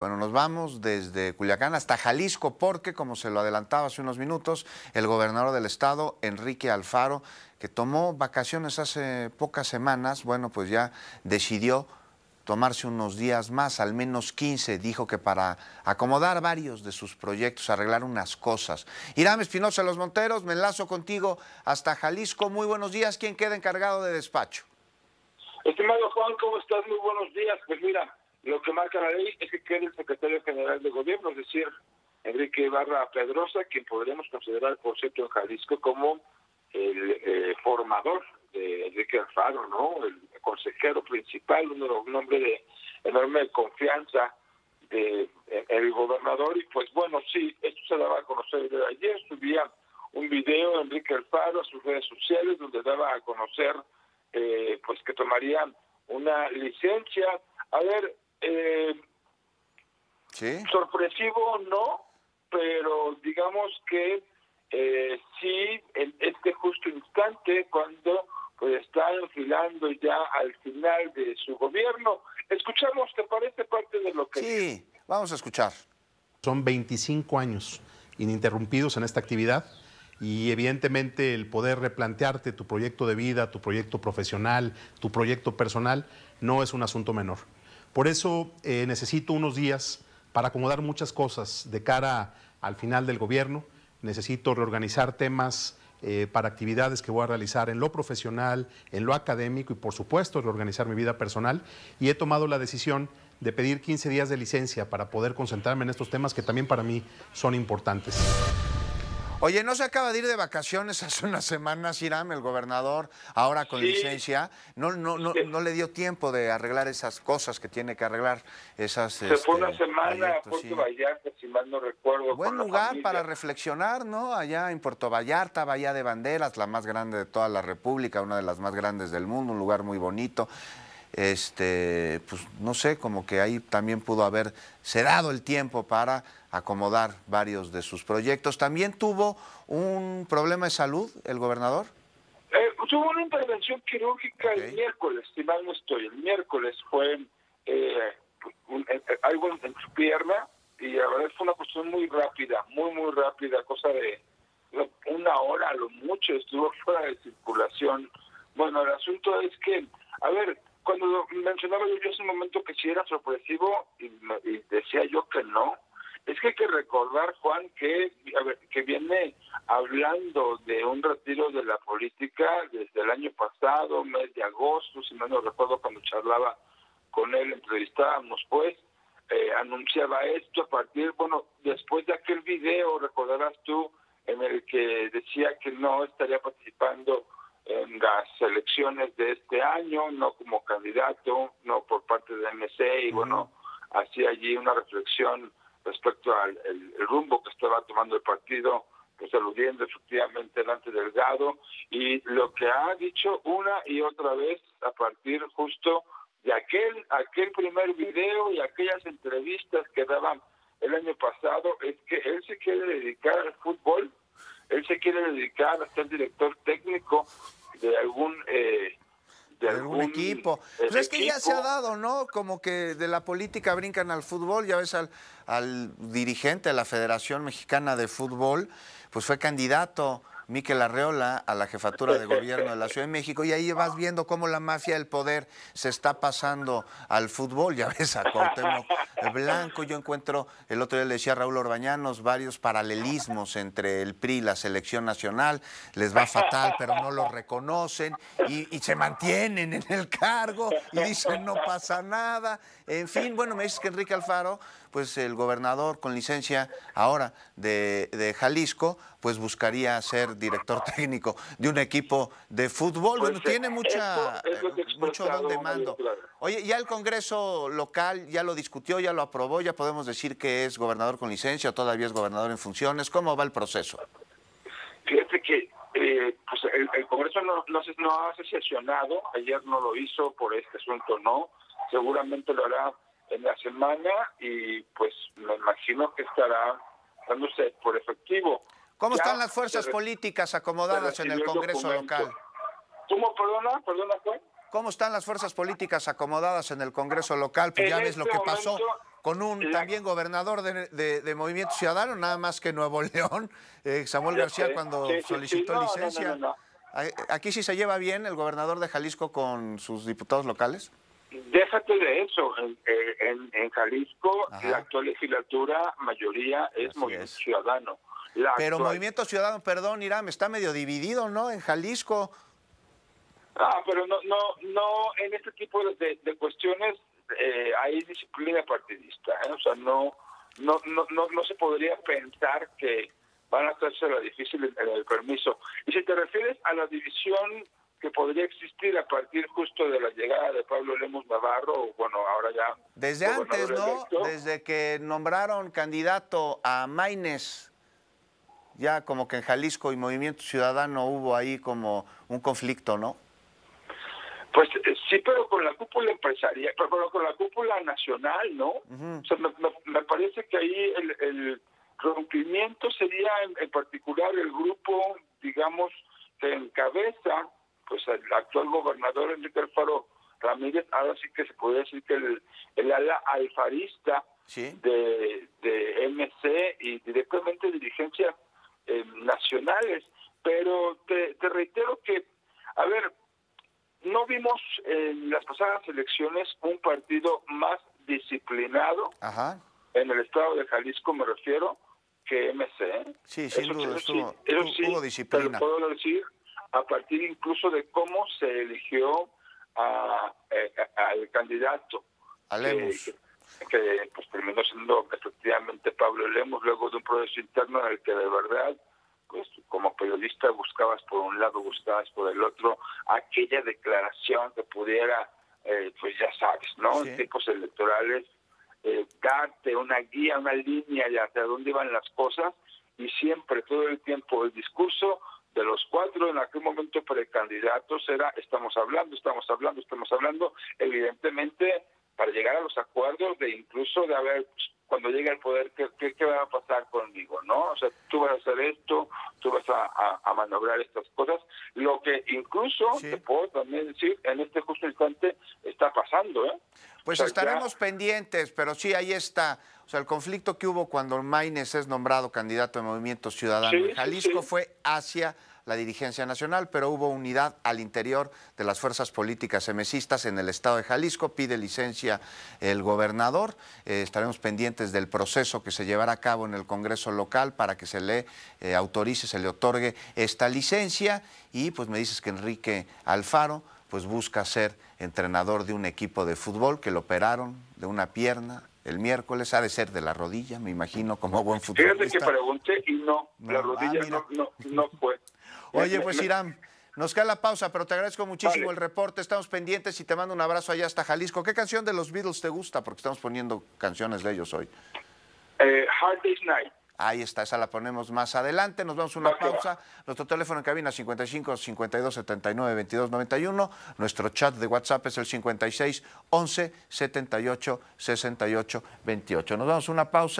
Bueno, nos vamos desde Culiacán hasta Jalisco porque, como se lo adelantaba hace unos minutos, el gobernador del estado, Enrique Alfaro, que tomó vacaciones hace pocas semanas, bueno, pues ya decidió tomarse unos días más, al menos 15, dijo que para acomodar varios de sus proyectos, arreglar unas cosas. Irán Espinosa Los Monteros, me enlazo contigo hasta Jalisco. Muy buenos días. ¿Quién queda encargado de despacho? Estimado Juan, ¿cómo estás? Muy buenos días. Pues mira, lo que marca la ley es que quede el secretario general de gobierno, es decir, Enrique Ibarra Pedrosa, quien podríamos considerar, por cierto, en Jalisco como el eh, formador de Enrique Alfaro, ¿no? El consejero principal, un, hombre de enorme confianza de el gobernador y pues bueno, sí, esto se daba a conocer de ayer, subía un video Enrique Alfaro a sus redes sociales donde daba a conocer eh, pues que tomarían una licencia. A ver, eh, ¿Sí? Sorpresivo no, pero digamos que eh, sí, en este justo instante, cuando pues está enfilando ya al final de su gobierno. Escuchamos, ¿te parece parte de lo que... Sí, vamos a escuchar. Son 25 años ininterrumpidos en esta actividad y evidentemente el poder replantearte tu proyecto de vida, tu proyecto profesional, tu proyecto personal, no es un asunto menor. Por eso eh, necesito unos días para acomodar muchas cosas de cara al final del gobierno. Necesito reorganizar temas eh, para actividades que voy a realizar en lo profesional, en lo académico y por supuesto reorganizar mi vida personal. Y he tomado la decisión de pedir 15 días de licencia para poder concentrarme en estos temas que también para mí son importantes. Oye, ¿no se acaba de ir de vacaciones hace unas semanas, Iram, el gobernador, ahora con licencia? No, no, no, no le dio tiempo de arreglar esas cosas que tiene que arreglar. Esas, se fue una este, semana a Puerto Vallarta, si mal no recuerdo. Buen lugar para reflexionar, ¿no? Allá en Puerto Vallarta, Bahía de Banderas, la más grande de toda la República, una de las más grandes del mundo, un lugar muy bonito este, pues no sé, como que ahí también pudo haber dado el tiempo para acomodar varios de sus proyectos. ¿También tuvo un problema de salud el gobernador? Eh, tuvo una intervención quirúrgica el miércoles, si mal no estoy. El miércoles fue eh, eh, algo en, su pierna y la verdad fue una cuestión muy rápida, muy, muy rápida, cosa de una hora a lo mucho estuvo fuera de circulación. Bueno, el asunto es que, a ver, cuando mencionaba yo hace un momento que si era sorpresivo y, decía yo que no, es que hay que recordar, Juan, que, que viene hablando de un retiro de la política desde el año pasado, mes de agosto, si no recuerdo cuando charlaba con él, entrevistábamos pues, eh, anunciaba esto a partir, bueno, después de aquel video, recordarás tú, en el que decía que no estaría participando en las elecciones de este año, no como candidato, no por parte de MC, y bueno, hacía allí una reflexión respecto al rumbo que estaba tomando el partido, pues aludiendo efectivamente delante Delgado, y lo que ha dicho una y otra vez a partir justo de aquel, aquel primer video y aquellas entrevistas que daban el año pasado, es que él se quiere dedicar al fútbol, él se quiere dedicar a ser director técnico de algún... Eh, de algún, equipo. Pues es que ya se ha dado, ¿no? Como que de la política brincan al fútbol, ya ves al, al dirigente de la Federación Mexicana de Fútbol, pues fue candidato Miquel Arreola a la jefatura de gobierno de la Ciudad de México y ahí vas viendo cómo la mafia del poder se está pasando al fútbol. Ya ves a Cuauhtémoc Blanco, yo encuentro, el otro día le decía a Raúl Orbañanos, varios paralelismos entre el PRI y la selección nacional. Les va fatal, pero no lo reconocen y, y se mantienen en el cargo y dicen no pasa nada. En fin, bueno, me dices que Enrique Alfaro, pues el gobernador con licencia ahora de, de Jalisco, pues buscaría ser director técnico de un equipo de fútbol. Bueno, pues, tiene mucha, mucho don de mando. Oye, ya el Congreso local ya lo discutió, ya lo aprobó, ya podemos decir que es gobernador con licencia o todavía es gobernador en funciones. ¿Cómo va el proceso? Fíjate que eh, pues el, Congreso no, no, no ha sesionado, ayer no lo hizo por este asunto, no seguramente lo hará en la semana y pues me imagino que estará dándose por efectivo. ¿Cómo están las fuerzas políticas acomodadas en el Congreso local? ¿Cómo, perdona, perdona, ¿Cómo están las fuerzas políticas acomodadas en el Congreso local? Pues ya ves lo que este pasó con un también gobernador de, Movimiento Ciudadano, nada más que Nuevo León, eh, Samuel García, cuando solicitó licencia. ¿Aquí sí se lleva bien el gobernador de Jalisco con sus diputados locales? Déjate de eso. En, eh, Jalisco, la actual legislatura, mayoría es Movimiento Ciudadano. Pero Movimiento Ciudadano, perdón, Irán, está medio dividido, ¿no? En Jalisco. Ah, pero no, no, no, en este tipo de, cuestiones eh, hay disciplina partidista, ¿eh? o sea, no, no, no, no, se podría pensar que van a hacerse la difícil en el permiso. Y si te refieres a la división que podría existir a partir justo de la llegada de Pablo Lemos Navarro, bueno, ahora ya... Desde antes, ¿no? Desde que nombraron candidato a Maines, ya como que en Jalisco y Movimiento Ciudadano hubo ahí como un conflicto, ¿no? Pues eh, sí, pero con la cúpula empresarial, pero con la cúpula nacional, ¿no? O sea, me, parece que ahí el, rompimiento sería en, particular el grupo, digamos, que encabeza pues el actual gobernador Enrique Alfaro Ramírez, ahora sí que se podría decir que el, el ala alfarista de, de MC y directamente dirigencia eh, nacionales. Pero te, te reitero que, a ver, no vimos en las pasadas elecciones un partido más disciplinado en el estado de Jalisco, me refiero, que MC. ¿eh? Sí, sí, eso, disciplina. puedo decir a partir incluso de cómo se eligió a, eh, al candidato. A. Que, pues terminó siendo efectivamente Pablo Lemos, luego de un proceso interno en el que de verdad pues como periodista buscabas por un lado, buscabas por el otro aquella declaración que pudiera, eh, pues ya sabes, ¿no? En tiempos electorales, eh, darte una guía, una línea de hacia dónde iban las cosas y siempre, todo el tiempo, el discurso de los cuatro en aquel momento precandidatos era estamos hablando, estamos hablando, estamos hablando, evidentemente para llegar a los acuerdos de incluso de haber cuando llegue al poder, ¿qué, ¿qué, va a pasar conmigo? ¿no? O sea, tú vas a hacer esto, tú vas a, a, manobrar estas cosas, lo que incluso, te puedo también decir, en este justo instante está pasando. ¿eh? Pues estaremos pendientes, pero sí, ahí está. O sea, el conflicto que hubo cuando Maines es nombrado candidato de Movimiento Ciudadano en Jalisco fue hacia la dirigencia nacional, pero hubo unidad al interior de las fuerzas políticas emesistas en el estado de Jalisco. Pide licencia el gobernador. Eh, estaremos pendientes del proceso que se llevará a cabo en el Congreso local para que se le eh, autorice, se le otorgue esta licencia. Y pues me dices que Enrique Alfaro pues busca ser entrenador de un equipo de fútbol que lo operaron de una pierna el miércoles, ha de ser de la rodilla, me imagino, como buen futbolista. Fíjate que pregunté y no, la rodilla ah, no, no fue. Oye, pues Irán, nos queda la pausa, pero te agradezco muchísimo el reporte. Estamos pendientes y te mando un abrazo allá hasta Jalisco. ¿Qué canción de los Beatles te gusta? Porque estamos poniendo canciones de ellos hoy. Eh, Hard Day's Night. Ahí está, esa la ponemos más adelante. Nos vamos a una pausa. Nuestro teléfono en cabina 55 52 79 22 91. Nuestro chat de WhatsApp es el 56 11 78 68 28. Nos vamos a una pausa.